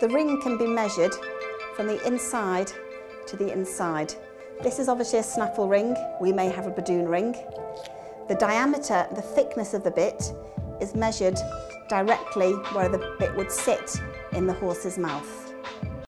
The ring can be measured from the inside to the inside. This is obviously a snaffle ring. We may have a Bradoon ring. The diameter, the thickness of the bit is measured directly where the bit would sit in the horse's mouth.